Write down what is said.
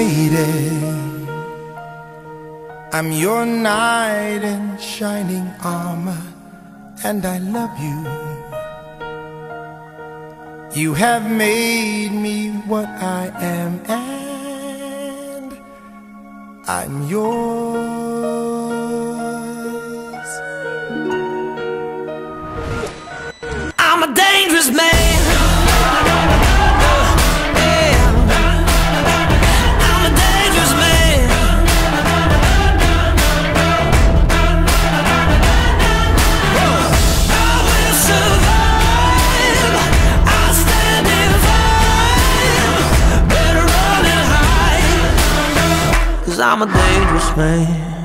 lady. I'm your knight in shining armor, and I love you. You have made me what I am, and I'm yours. I'm a dangerous man. Cause I'm a dangerous man.